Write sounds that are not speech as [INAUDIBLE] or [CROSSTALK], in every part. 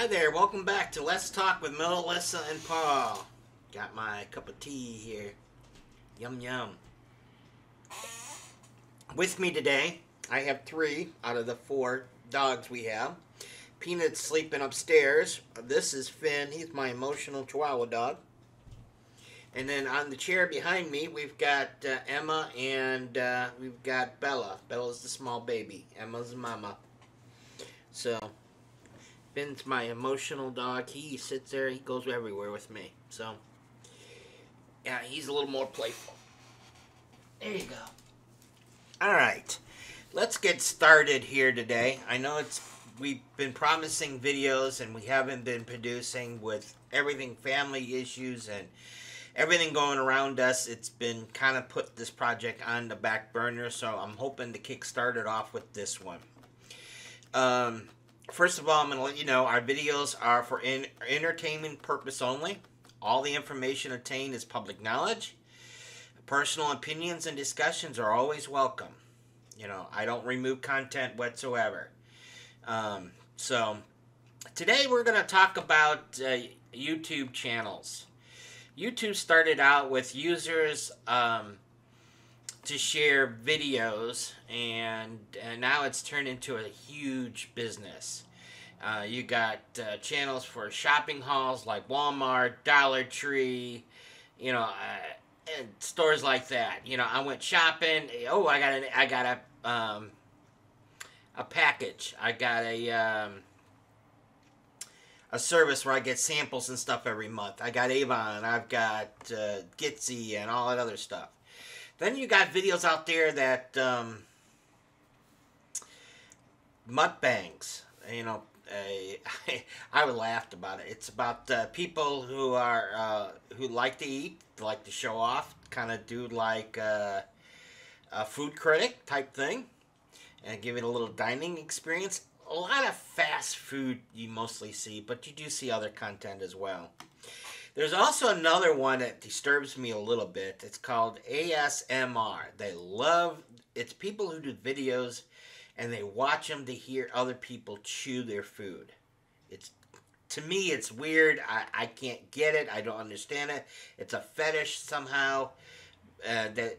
Hi there, welcome back to Let's Talk with Melissa and Paul. Got my cup of tea here. Yum yum. With me today, I have three out of the four dogs we have. Peanut's sleeping upstairs. This is Finn. He's my emotional chihuahua dog. And then on the chair behind me, we've got uh, Emma and uh, we've got Bella. Bella's the small baby. Emma's mama. So, Finn's my emotional dog. He sits there, he goes everywhere with me. So, yeah, he's a little more playful. There you go. All right, let's get started here today. I know it's we've been promising videos and we haven't been producing with everything family issues and everything going around us. It's been kind of put this project on the back burner, so I'm hoping to kickstart it off with this one. Um, first of all, I'm going to let you know our videos are for in, entertainment purpose only. All the information obtained is public knowledge. Personal opinions and discussions are always welcome. You know, I don't remove content whatsoever. Um, so, today we're going to talk about uh, YouTube channels. YouTube started out with users um, to share videos, and, and now it's turned into a huge business. Uh, you got uh, channels for shopping hauls like Walmart, Dollar Tree, you know, uh, and stores like that. You know, I went shopping. Oh, I got a, I got a, um, a package. I got a, um, a service where I get samples and stuff every month. I got Avon, I've got uh, and all that other stuff. Then you got videos out there that um, mukbangs. You know, [LAUGHS] I laughed about it. It's about uh, people who are uh, who like to eat, like to show off, kind of do like uh, a food critic type thing, and give it a little dining experience. A lot of fast food you mostly see, but you do see other content as well. There's also another one that disturbs me a little bit. It's called ASMR. They love it's people who do videos and they watch them to hear other people chew their food. It's to me it's weird. I, I can't get it. I don't understand it. It's a fetish somehow uh, that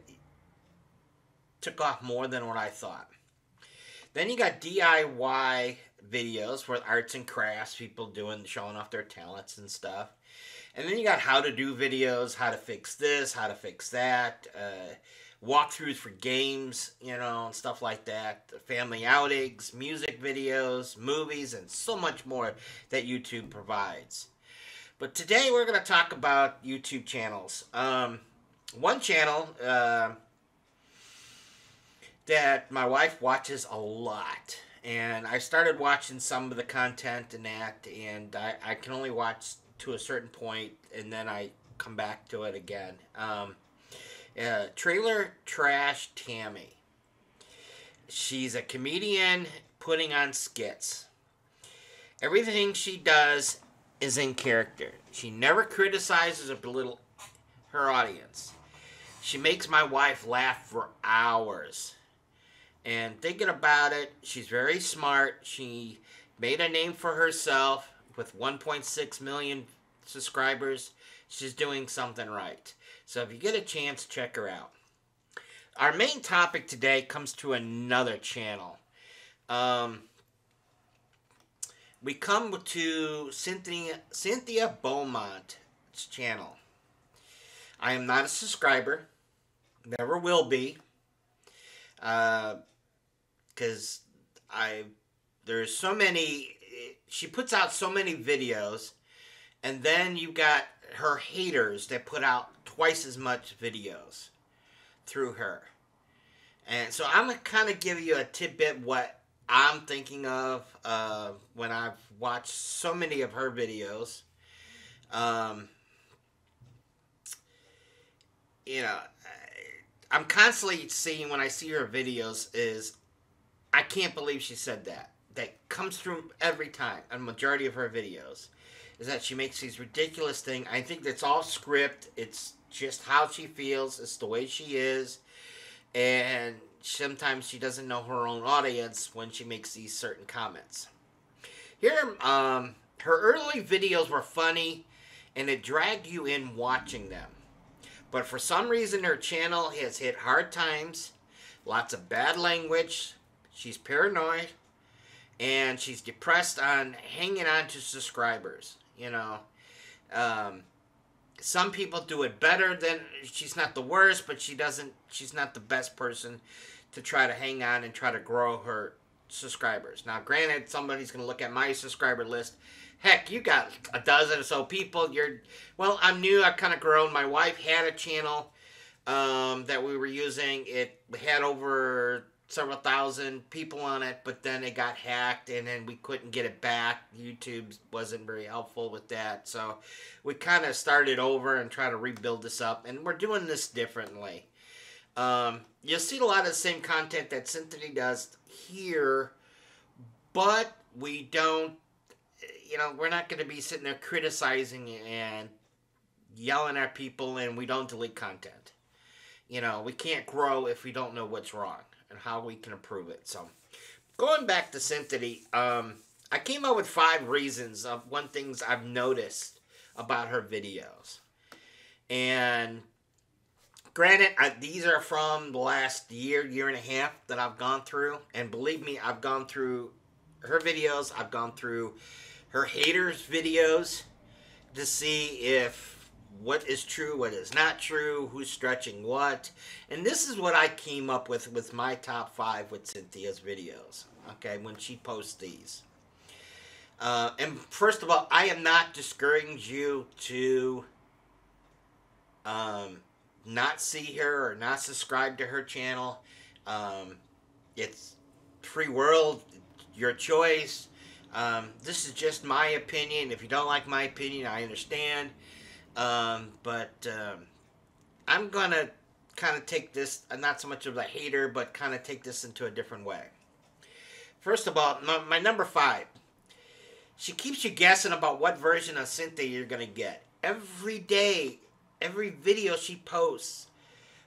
took off more than what I thought. Then you got DIY videos for arts and crafts, people doing showing off their talents and stuff. And then you got how to do videos, how to fix this, how to fix that, uh, walkthroughs for games, you know, and stuff like that, family outings, music videos, movies, and so much more that YouTube provides. But today we're going to talk about YouTube channels. Um, one channel uh, that my wife watches a lot. And I started watching some of the content and that, and I, I can only watch to a certain point, and then I come back to it again. Um, uh, trailer Trash Tammy. She's a comedian putting on skits. Everything she does is in character. She never criticizes or belittles her audience. She makes my wife laugh for hours. And thinking about it, she's very smart. She made a name for herself with 1.6 million subscribers. She's doing something right. So if you get a chance, check her out. Our main topic today comes to another channel. Um, we come to Cynthia, Cynthia Beaumont's channel. I am not a subscriber. Never will be. Because uh, I there's so many she puts out so many videos and then you got her haters that put out twice as much videos through her. And so I'm to kind of give you a tidbit what I'm thinking of uh, when I've watched so many of her videos. Um, you know, I'm constantly seeing when I see her videos is I can't believe she said that. That comes through every time, a majority of her videos is that she makes these ridiculous things. I think that's all script. It's just how she feels. It's the way she is. And sometimes she doesn't know her own audience when she makes these certain comments. Here, um, her early videos were funny and it dragged you in watching them. But for some reason, her channel has hit hard times, lots of bad language. She's paranoid, and she's depressed on hanging on to subscribers. You know, um, some people do it better than she's not the worst, but she doesn't. She's not the best person to try to hang on and try to grow her subscribers. Now, granted, somebody's going to look at my subscriber list heck, you got a dozen or so people. You're, well, I'm new. I've kind of grown. My wife had a channel um, that we were using. It had over several thousand people on it, but then it got hacked and then we couldn't get it back. YouTube wasn't very helpful with that. So we kind of started over and try to rebuild this up. And we're doing this differently. Um, you'll see a lot of the same content that Cynthia does here, but we don't you know, we're not going to be sitting there criticizing and yelling at people and we don't delete content. You know, we can't grow if we don't know what's wrong and how we can improve it. So, going back to Cynthia, um, I came up with five reasons of one things I've noticed about her videos. And granted, I, these are from the last year, year and a half that I've gone through. And believe me, I've gone through her videos. I've gone through her haters videos to see if what is true, what is not true, who's stretching what. And this is what I came up with with my top five with Cynthia's videos, okay, when she posts these. Uh, and first of all, I am not discouraging you to um, not see her or not subscribe to her channel. Um, it's free world, your choice. Um, this is just my opinion. If you don't like my opinion, I understand. Um, but um, I'm to kind of take this, uh, not so much of a hater, but kind of take this into a different way. First of all, my, my number five. She keeps you guessing about what version of Cynthia you're to get. Every day, every video she posts,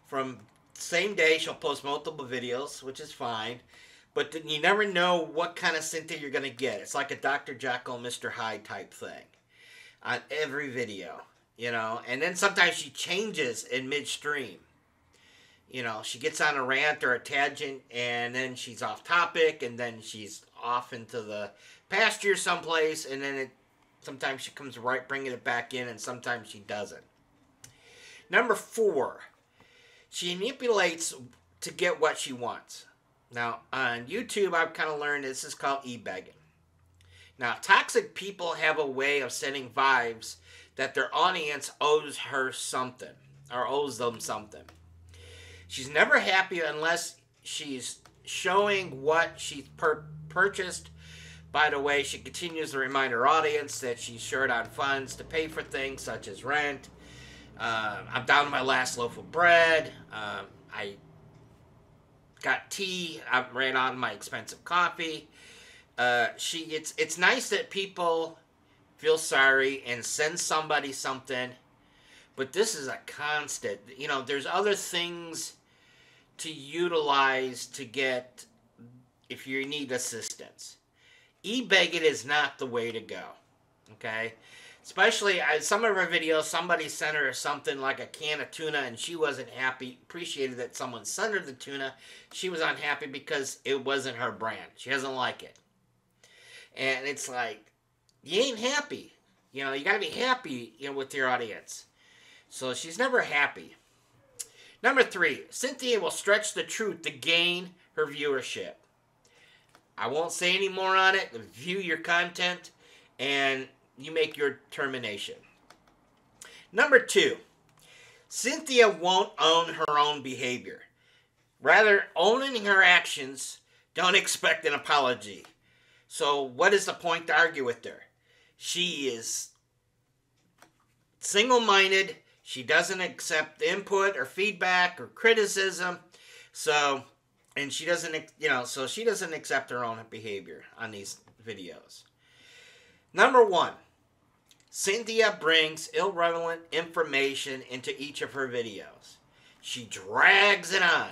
from same day, she'll post multiple videos, which is fine but you never know what kind of Cynthia you're going to get. It's like a Dr. Jekyll, Mr. Hyde type thing on every video, you know. And then sometimes she changes in midstream. You know, she gets on a rant or a tangent, and then she's off topic, and then she's off into the pasture someplace, and then it sometimes she comes right bringing it back in, and sometimes she doesn't. Number four, she manipulates to get what she wants. Now, on YouTube, I've kind of learned this is called e-begging. Now, toxic people have a way of sending vibes that their audience owes her something or owes them something. She's never happy unless she's showing what she's per- purchased. By the way, she continues to remind her audience that she's short on funds to pay for things such as rent. Uh, I'm down to my last loaf of bread. Uh, I got tea. I ran on my expensive coffee. Uh, she it's it's nice that people feel sorry and send somebody something, but this is a constant. You know, there's other things to utilize to get if you need assistance. E-begging is not the way to go. Okay, Especially uh, some of her videos, somebody sent her something like a can of tuna and she wasn't happy. Appreciated that someone sent her the tuna. She was unhappy because it wasn't her brand. She doesn't like it. And it's like, you ain't happy. You know, you got to be happy you know, with your audience. So she's never happy. Number three, Cynthia will stretch the truth to gain her viewership. I won't say any more on it. View your content and you make your termination. Number two, Cynthia won't own her own behavior. Rather, owning her actions, don't expect an apology. So, what is the point to argue with her? She is single minded. She doesn't accept input or feedback or criticism. So, and she doesn't, you know, so she doesn't accept her own behavior on these videos. Number one, Cynthia brings irrelevant information into each of her videos. She drags it on.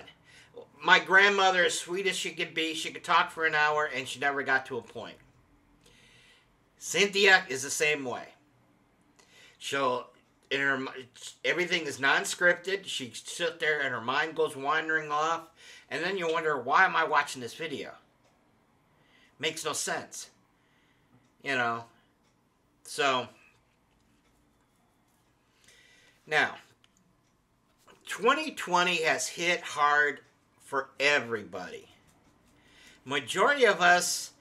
My grandmother, as sweet as she could be, she could talk for an hour and she never got to a point. Cynthia is the same way. She'll in her everything is non-scripted. She sit there and her mind goes wandering off, and then you wonder why am I watching this video? Makes no sense. You know. So now 2020 has hit hard for everybody. Majority of us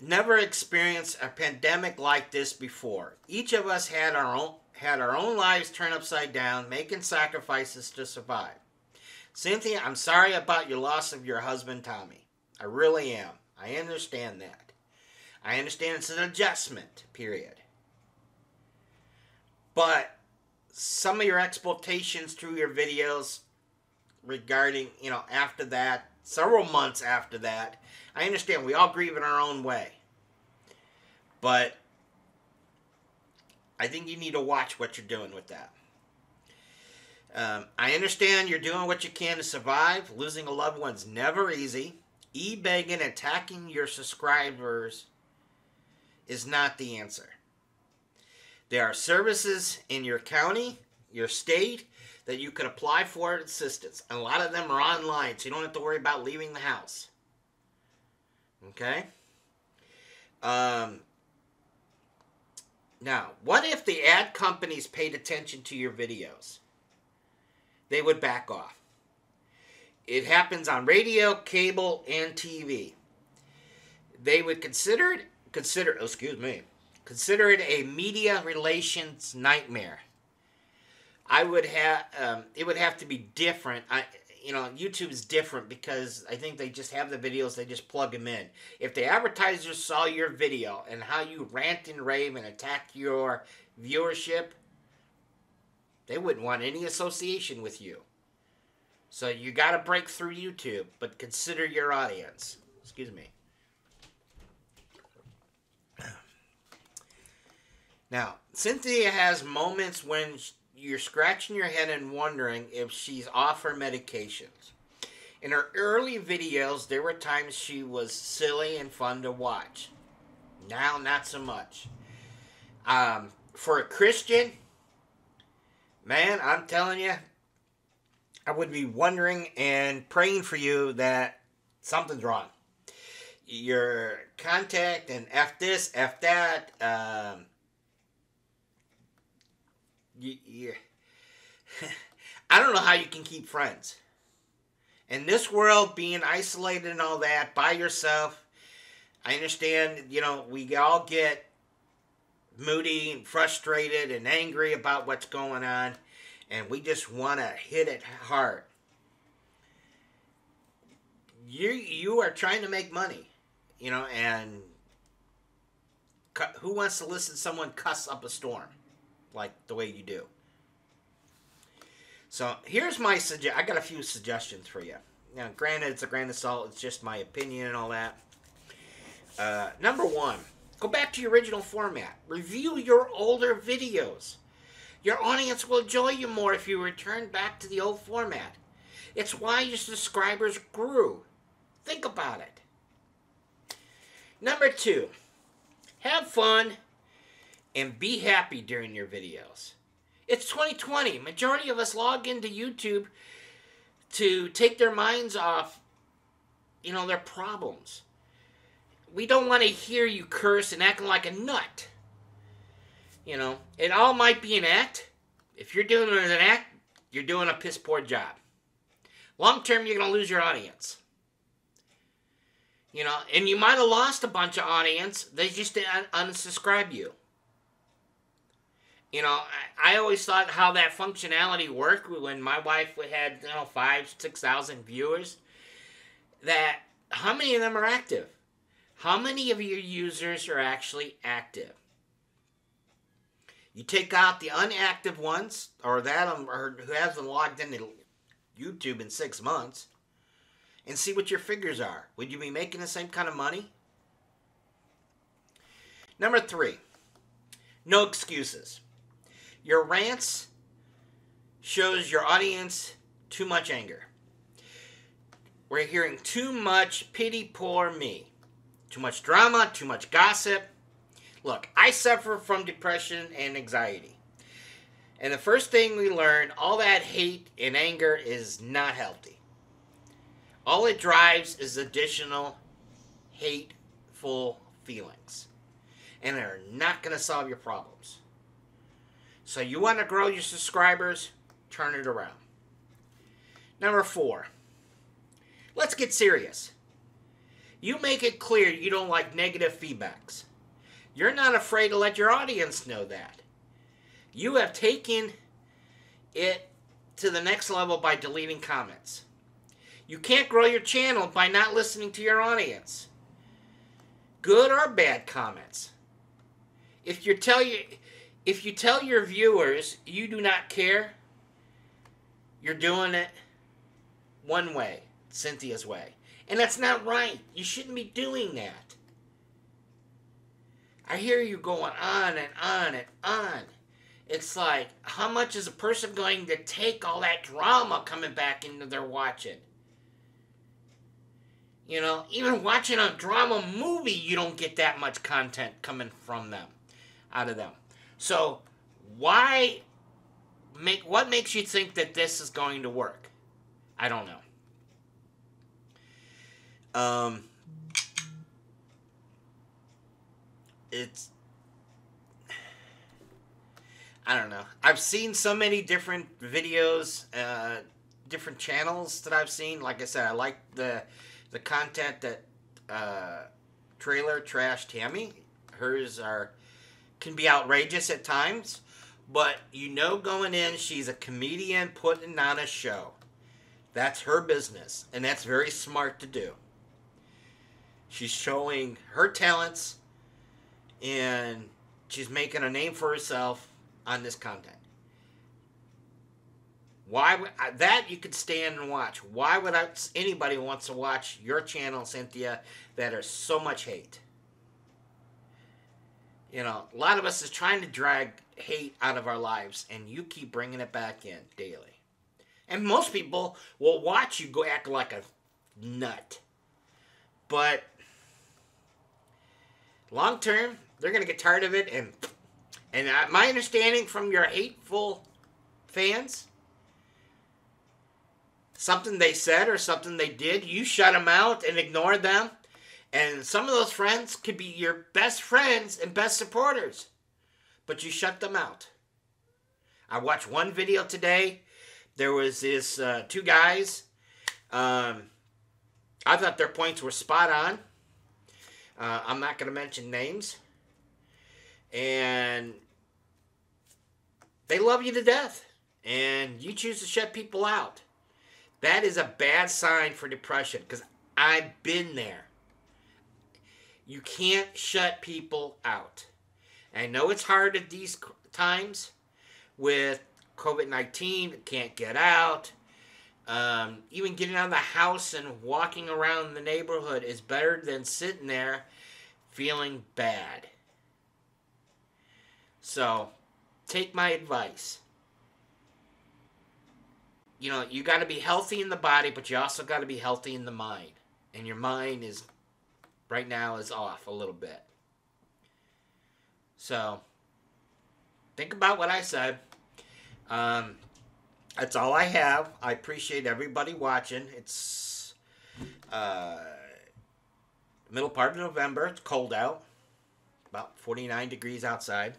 never experienced a pandemic like this before. Each of us had our own had our own lives turned upside down, making sacrifices to survive. Cynthia, I'm sorry about your loss of your husband Tommy. I really am. I understand that. I understand it's an adjustment period. But some of your expectations through your videos regarding, you know, after that, several months after that, I understand we all grieve in our own way. But I think you need to watch what you're doing with that. Um, I understand you're doing what you can to survive. Losing a loved one's never easy. E-begging, attacking your subscribers is not the answer. There are services in your county, your state, that you can apply for assistance. And a lot of them are online, so you don't have to worry about leaving the house. Okay? Um, now, what if the ad companies paid attention to your videos? They would back off. It happens on radio, cable, and TV. They would consider it consider oh, excuse me consider it a media relations nightmare. I would have um, it would have to be different. I you know YouTube is different because I think they just have the videos they just plug them in. If the advertisers saw your video and how you rant and rave and attack your viewership, they wouldn't want any association with you. So you got to break through YouTube, but consider your audience. Excuse me. Now, Cynthia has moments when you're scratching your head and wondering if she's off her medications. In her early videos, there were times she was silly and fun to watch. Now, not so much. Um, for a Christian, man, I'm telling you, I would be wondering and praying for you that something's wrong. Your contact and F this, F that, um, you [LAUGHS] I don't know how you can keep friends. In this world, being isolated and all that by yourself, I understand, you know, we all get moody and frustrated and angry about what's going on, and we just want to hit it hard. You you are trying to make money, you know, and who wants to listen to someone cuss up a storm? Like the way you do. So here's my suggest. I got a few suggestions for you. Now, granted, it's a grain of salt. It's just my opinion and all that. Uh, number one, go back to your original format. Review your older videos. Your audience will enjoy you more if you return back to the old format. It's why your subscribers grew. Think about it. Number two, have fun and be happy during your videos. It's 2020. Majority of us log into YouTube to take their minds off, you know, their problems. We don't want to hear you curse and acting like a nut. You know, it all might be an act. If you're doing it as an act, you're doing a piss poor job. Long term, you're going to lose your audience. You know, and you might have lost a bunch of audience. They just didn't unsubscribe you. You know, I, always thought how that functionality worked when my wife had, you know, five, 6,000 viewers. That how many of them are active? How many of your users are actually active? You take out the unactive ones, or that or who hasn't logged into YouTube in six months, and see what your figures are. Would you be making the same kind of money? Number three, no excuses. Your rants shows your audience too much anger. We're hearing too much pity poor me. Too much drama, too much gossip. Look, I suffer from depression and anxiety. And the first thing we learn, all that hate and anger is not healthy. All it drives is additional hateful feelings. And they're not going to solve your problems. So you want to grow your subscribers, turn it around. Number four, let's get serious. You make it clear you don't like negative feedbacks. You're not afraid to let your audience know that. You have taken it to the next level by deleting comments. You can't grow your channel by not listening to your audience. Good or bad comments. If you tell you if you tell your viewers you do not care, you're doing it one way, Cynthia's way. And that's not right. You shouldn't be doing that. I hear you going on and on and on. It's like, how much is a person going to take all that drama coming back into their watching? You know, even watching a drama movie, you don't get that much content coming from them, out of them. So, why make what makes you think that this is going to work? I don't know. Um, it's I don't know. I've seen so many different videos, uh, different channels that I've seen. Like I said, I like the the content that uh, trailer trash Tammy. Hers are can be outrageous at times, but you know going in, she's a comedian putting on a show. That's her business, and that's very smart to do. She's showing her talents, and she's making a name for herself on this content. Why would that you could stand and watch? Why would I, anybody wants to watch your channel, Cynthia, that are so much hate? You know, a lot of us is trying to drag hate out of our lives, and you keep bringing it back in daily. And most people will watch you go act like a nut, but long term, they're gonna get tired of it, and and my understanding from your hateful fans something they said or something they did, you shut them out and ignore them. And some of those friends could be your best friends and best supporters, but you shut them out. I watched one video today. There was this uh, two guys. Um, I thought their points were spot on. Uh, I'm not going to mention names. And they love you to death. And you choose to shut people out. That is a bad sign for depression because I've been there. You can't shut people out. I know it's hard at these times with COVID 19, can't get out. Um, even getting out of the house and walking around the neighborhood is better than sitting there feeling bad. So, take my advice you know, you got to be healthy in the body, but you also got to be healthy in the mind. And your mind is, right now, is off a little bit. So, think about what I said. Um, that's all I have. I appreciate everybody watching. It's uh, middle part of November. It's cold out. About 49 degrees outside.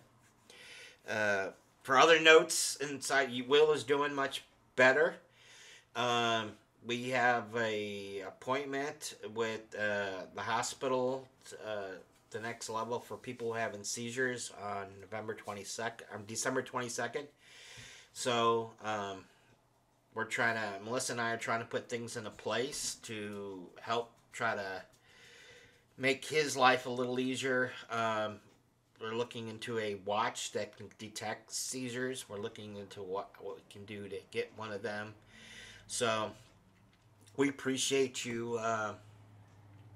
Uh, for other notes inside, Will is doing much better. Um, we have a appointment with uh, the hospital, uh, the next level for people having seizures on November 22nd, or um, December 22nd. So, um, we're trying to, Melissa and I are trying to put things into place to help try to make his life a little easier. Um, we're looking into a watch that can detect seizures. We're looking into what, what we can do to get one of them. So we appreciate you, uh,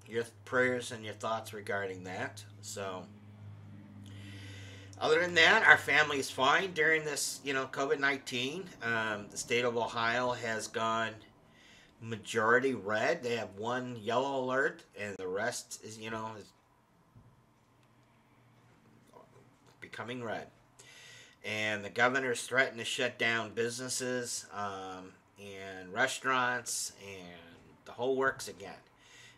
your prayers and your thoughts regarding that. So other than that, our family is fine during this, you know, COVID nineteen. Um, the state of Ohio has gone majority red. They have one yellow alert, and the rest is, you know, is becoming red. And the governor's threatened to shut down businesses um, and restaurants and the whole works again.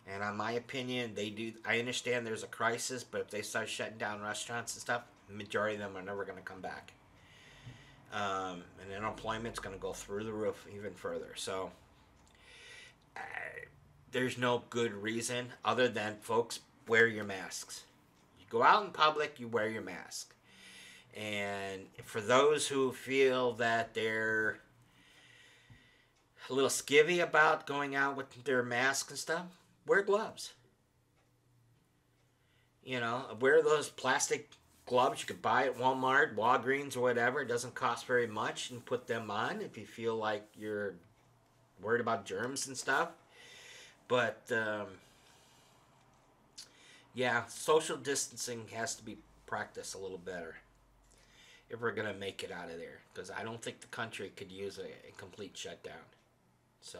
And on my opinion, they do. I understand there's a crisis, but if they start shutting down restaurants and stuff, majority of them are never going to come back. Um, and unemployment's going to go through the roof even further. So there's no good reason other than folks wear your masks. You go out in public, you wear your mask. And for those who feel that they're a little skivvy about going out with their mask and stuff, wear gloves. You know, wear those plastic gloves you could buy at Walmart, Walgreens, or whatever. It doesn't cost very much, and put them on if you feel like you're worried about germs and stuff. But um, yeah, social distancing has to be practiced a little better if we're gonna make it out of there. Because I don't think the country could use a, a complete shutdown. So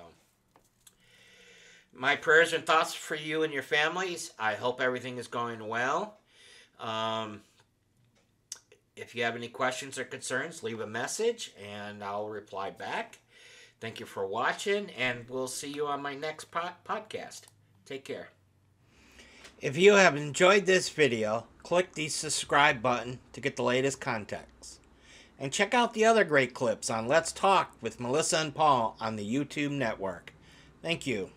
my prayers and thoughts for you and your families. I hope everything is going well. Um, if you have any questions or concerns, leave a message and I'll reply back. Thank you for watching, and we'll see you on my next podcast. Take care. If you have enjoyed this video, click the subscribe button to get the latest contents. And check out the other great clips on Let's Talk with Melissa and Paul on the YouTube network. Thank you.